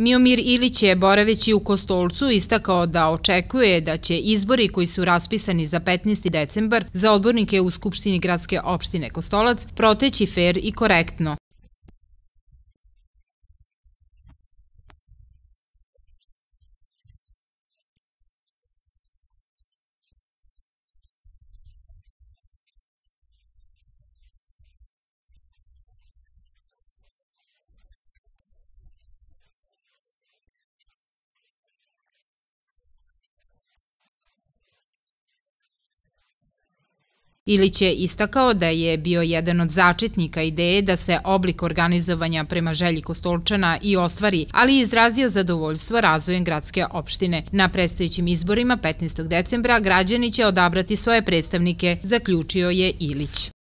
Miomir Ilić je, boraveći u Kostolcu, istakao da očekuje da će izbori koji su raspisani za 15. decembar za odbornike u Skupštini gradske opštine Kostolac proteći fair i korektno, Ilić je istakao da je bio jedan od začetnika ideje da se oblik organizovanja prema želji Kostolčana i ostvari, ali izrazio zadovoljstvo razvojem gradske opštine. Na predstojićim izborima 15. decembra građani će odabrati svoje predstavnike, zaključio je Ilić.